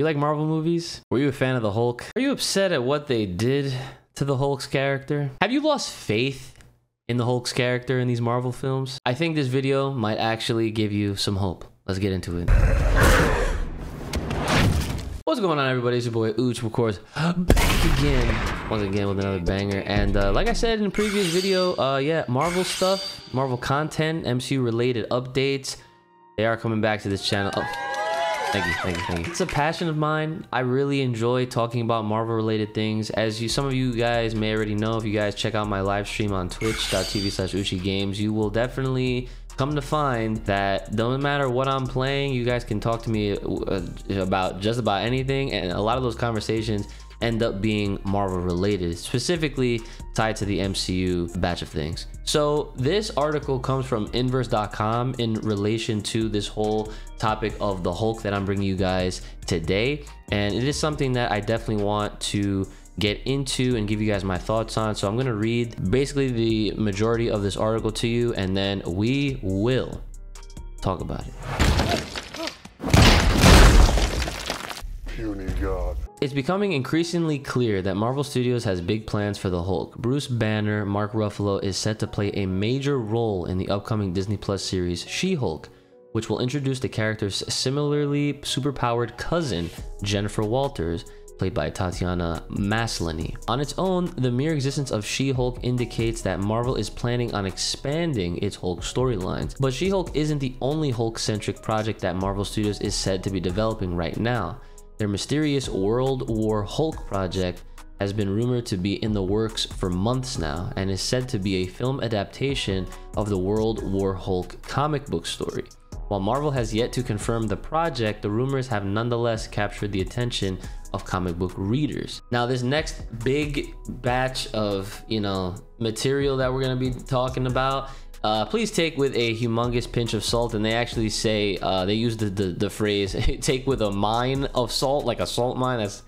You like Marvel movies? Were you a fan of the Hulk? Are you upset at what they did to the Hulk's character? Have you lost faith in the Hulk's character in these Marvel films? I think this video might actually give you some hope. Let's get into it. What's going on, everybody? It's your boy Ooch, of course, back again, once again with another banger. And uh, like I said in the previous video, uh, yeah, Marvel stuff, Marvel content, MCU related updates, they are coming back to this channel. Oh, thank you, thank you, thank you. It's a passion of mine. I really enjoy talking about Marvel related things. As you, some of you guys may already know, if you guys check out my live stream on twitch.tv slash Uchi Games, you will definitely come to find that no matter what I'm playing, you guys can talk to me uh, about just about anything. And a lot of those conversations end up being Marvel related, specifically tied to the MCU batch of things. So this article comes from inverse.com in relation to this whole topic of the Hulk that I'm bringing you guys today. And it is something that I definitely want to get into and give you guys my thoughts on. So I'm going to read basically the majority of this article to you and then we will talk about it. Puny God. It's becoming increasingly clear that Marvel Studios has big plans for the Hulk. Bruce Banner, Mark Ruffalo, is set to play a major role in the upcoming Disney Plus series She-Hulk, which will introduce the character's similarly superpowered cousin, Jennifer Walters, played by Tatiana Maslany. On its own, the mere existence of She-Hulk indicates that Marvel is planning on expanding its Hulk storylines. But She-Hulk isn't the only Hulk-centric project that Marvel Studios is said to be developing right now. Their mysterious World War Hulk project has been rumored to be in the works for months now and is said to be a film adaptation of the World War Hulk comic book story. While Marvel has yet to confirm the project, the rumors have nonetheless captured the attention of comic book readers. Now, this next big batch of, you know, material that we're going to be talking about uh, please take with a humongous pinch of salt and they actually say uh, they use the, the, the phrase take with a mine of salt like a salt mine. That's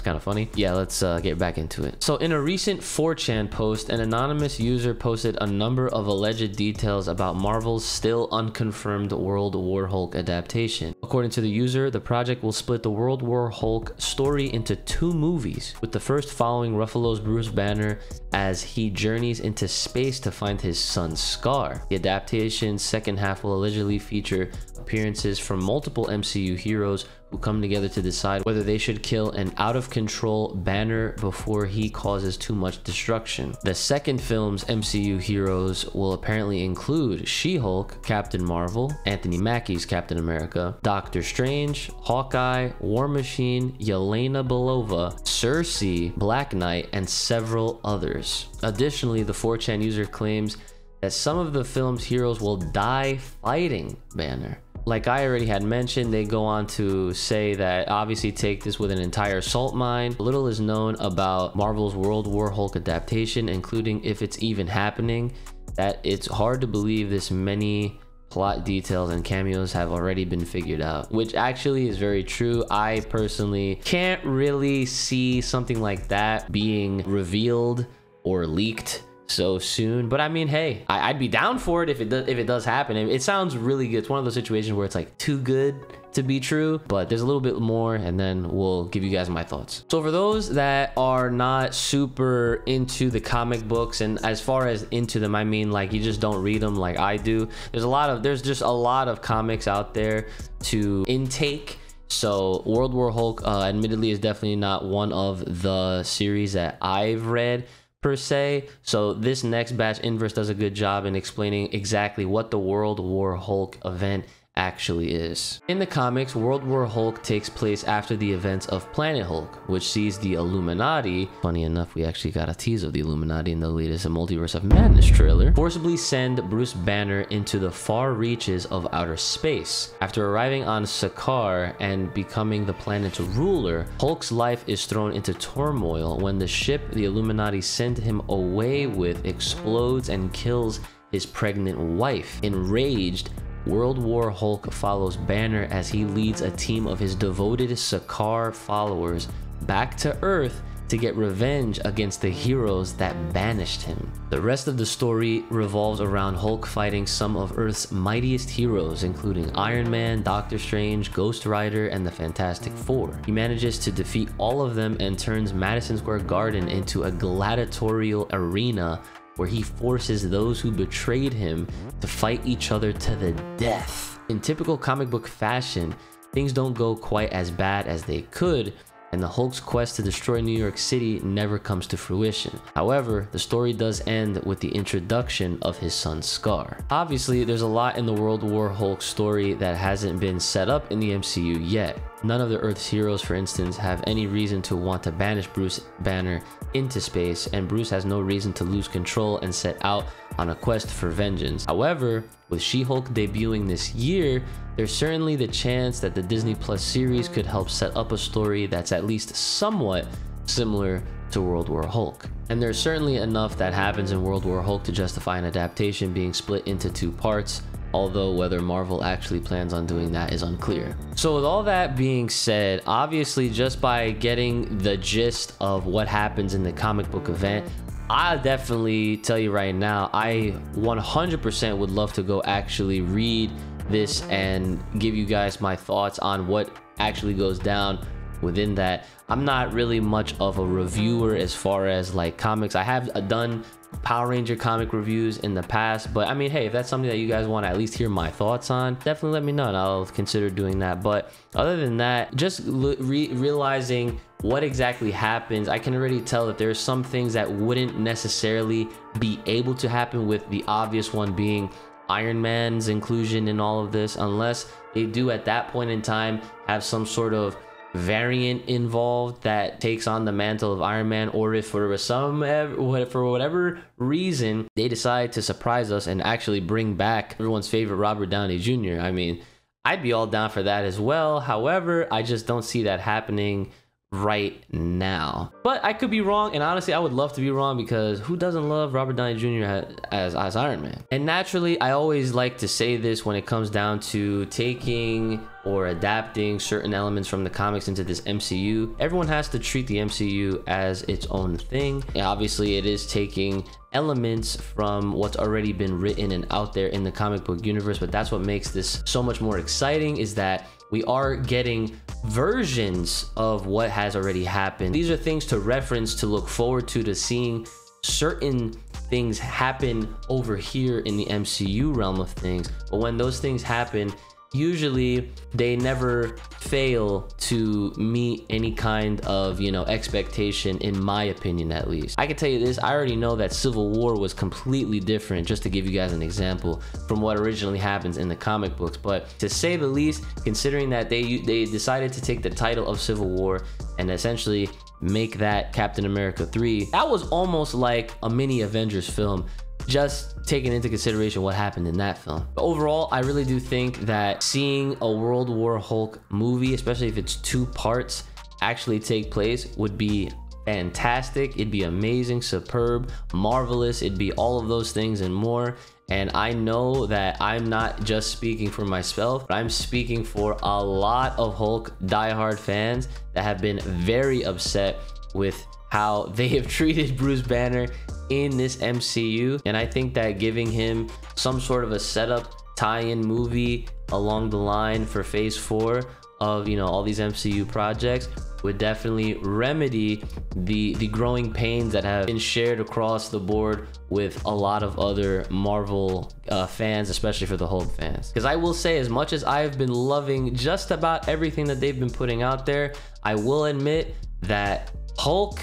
it's kind of funny. Yeah, let's uh, get back into it. So in a recent 4chan post, an anonymous user posted a number of alleged details about Marvel's still unconfirmed World War Hulk adaptation. According to the user, the project will split the World War Hulk story into two movies, with the first following Ruffalo's Bruce Banner as he journeys into space to find his son Scar. The adaptation's second half will allegedly feature appearances from multiple MCU heroes who come together to decide whether they should kill an out of control Banner before he causes too much destruction. The second film's MCU heroes will apparently include She-Hulk, Captain Marvel, Anthony Mackie's Captain America, Doctor Strange, Hawkeye, War Machine, Yelena Belova, Sersi, Black Knight, and several others. Additionally, the 4chan user claims that some of the film's heroes will die fighting Banner. Like I already had mentioned, they go on to say that obviously take this with an entire salt mine. Little is known about Marvel's World War Hulk adaptation, including if it's even happening, that it's hard to believe this many plot details and cameos have already been figured out, which actually is very true. I personally can't really see something like that being revealed or leaked so soon. But I mean, hey, I, would be down for it if it does if it does happen. It, it, sounds really good. It's one of those situations where it's like too good to be true, but there's a little bit more, and then we'll give you guys my thoughts. So for those that are not super into the comic books, and as far as into them, I mean like you just don't read them like I do. There's a lot of there's just a lot of comics out there to intake. So World War Hulk, uh, admittedly, is definitely not one of the series that I've read per se. So this next batch inverse does a good job in explaining exactly what the World War Hulk event actually is. In the comics, World War Hulk takes place after the events of Planet Hulk, which sees the Illuminati, funny enough, we actually got a tease of the Illuminati in the latest Multiverse of Madness trailer, forcibly send Bruce Banner into the far reaches of outer space. After arriving on Sakaar and becoming the planet's ruler, Hulk's life is thrown into turmoil when the ship the Illuminati sent him away with explodes and kills his pregnant wife. Enraged, World War Hulk follows Banner as he leads a team of his devoted Sakaar followers back to Earth to get revenge against the heroes that banished him. The rest of the story revolves around Hulk fighting some of Earth's mightiest heroes, including Iron Man, Doctor Strange, Ghost Rider, and the Fantastic Four. He manages to defeat all of them and turns Madison Square Garden into a gladiatorial arena where he forces those who betrayed him to fight each other to the death. In typical comic book fashion, things don't go quite as bad as they could, and the Hulk's quest to destroy New York City never comes to fruition. However, the story does end with the introduction of his son Scar. Obviously, there's a lot in the World War Hulk story that hasn't been set up in the MCU yet. None of the Earth's heroes, for instance, have any reason to want to banish Bruce Banner into space, and Bruce has no reason to lose control and set out on a quest for vengeance. However, with She-Hulk debuting this year, there's certainly the chance that the Disney Plus series could help set up a story that's at least somewhat similar to World War Hulk. And there's certainly enough that happens in World War Hulk to justify an adaptation being split into two parts, although whether Marvel actually plans on doing that is unclear. So with all that being said, obviously just by getting the gist of what happens in the comic book event, I'll definitely tell you right now, I 100% would love to go actually read this and give you guys my thoughts on what actually goes down within that. I'm not really much of a reviewer as far as like comics. I have done Power Ranger comic reviews in the past, but I mean, hey, if that's something that you guys want to at least hear my thoughts on, definitely let me know and I'll consider doing that. But other than that, just re realizing what exactly happens, I can already tell that there's some things that wouldn't necessarily be able to happen with the obvious one being Iron Man's inclusion in all of this, unless they do at that point in time have some sort of variant involved that takes on the mantle of Iron Man, or if for some for whatever reason they decide to surprise us and actually bring back everyone's favorite Robert Downey Jr. I mean, I'd be all down for that as well. However, I just don't see that happening right now. But I could be wrong, and honestly, I would love to be wrong because who doesn't love Robert Downey Jr. as, as Iron Man? And naturally, I always like to say this when it comes down to taking or adapting certain elements from the comics into this MCU. Everyone has to treat the MCU as its own thing. And obviously, it is taking elements from what's already been written and out there in the comic book universe, but that's what makes this so much more exciting is that we are getting versions of what has already happened. These are things to reference to look forward to, to seeing certain things happen over here in the MCU realm of things. But when those things happen, usually they never fail to meet any kind of you know expectation in my opinion at least. I can tell you this i already know that civil war was completely different just to give you guys an example from what originally happens in the comic books. But to say the least considering that they they decided to take the title of civil war and essentially make that captain america 3 that was almost like a mini avengers film just taking into consideration what happened in that film. But overall, I really do think that seeing a World War Hulk movie, especially if it's two parts, actually take place would be fantastic. It'd be amazing, superb, marvelous. It'd be all of those things and more. And I know that I'm not just speaking for myself, but I'm speaking for a lot of Hulk diehard fans that have been very upset with how they have treated Bruce Banner in this MCU. And I think that giving him some sort of a setup tie-in movie along the line for phase four of you know all these MCU projects would definitely remedy the the growing pains that have been shared across the board with a lot of other Marvel uh, fans, especially for the Hulk fans. Because I will say, as much as I've been loving just about everything that they've been putting out there, I will admit that Hulk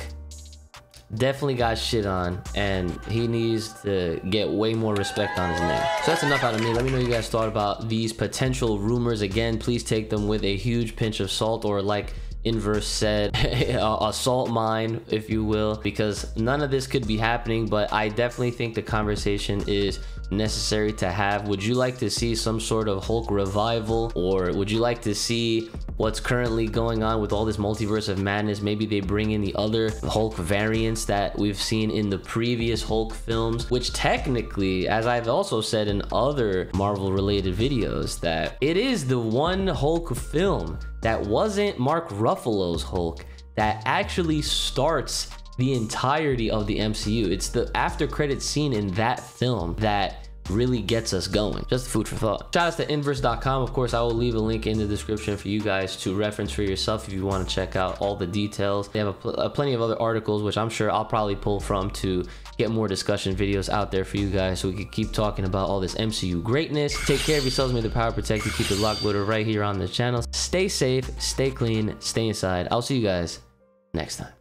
definitely got shit on and he needs to get way more respect on his name. So that's enough out of me. Let me know what you guys thought about these potential rumors. Again please take them with a huge pinch of salt or like inverse said a salt mine if you will because none of this could be happening but i definitely think the conversation is necessary to have. Would you like to see some sort of hulk revival or would you like to see what's currently going on with all this multiverse of madness. Maybe they bring in the other Hulk variants that we've seen in the previous Hulk films, which technically, as I've also said in other Marvel related videos, that it is the one Hulk film that wasn't Mark Ruffalo's Hulk that actually starts the entirety of the MCU. It's the after credit scene in that film that really gets us going. Just food for thought. Shout out to inverse.com. Of course, I will leave a link in the description for you guys to reference for yourself if you want to check out all the details. They have a pl a plenty of other articles, which I'm sure I'll probably pull from to get more discussion videos out there for you guys so we can keep talking about all this MCU greatness. Take care of yourselves. May the power protect you. Keep it locked loader right here on the channel. Stay safe, stay clean, stay inside. I'll see you guys next time.